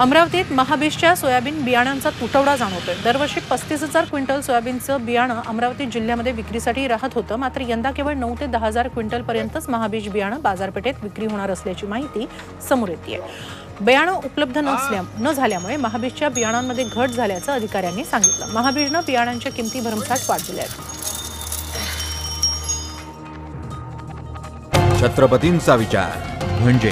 अमरावतीत महाबीजच्या सोयाबीन बियाणांचा तुटवडा जाणवतोय. दरवर्षी पस्तीस हजार क्विंटल सोयाबीनचं बियाणं अमरावती जिल्ह्यामध्ये विक्रीसाठी राहत होतं. मात्र यंदा केवळ नऊ ते दहा हजार क्विंटलपर्यंतच महाबीज बियाणं बाजारपेठेत विक्री होणार असल्याची माहिती समोर येते बियाणं उपलब्ध नसल्या न झाल्यामुळे महाबीजच्या बियाणांमध्ये घट झाल्याचं अधिकाऱ्यांनी सांगितलं. महाबीजनं बियाणांच्या किमती भरमसाठ वाढलेल्या आहेत. छत्रपतींचा विचार म्हणजे